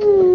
Mm.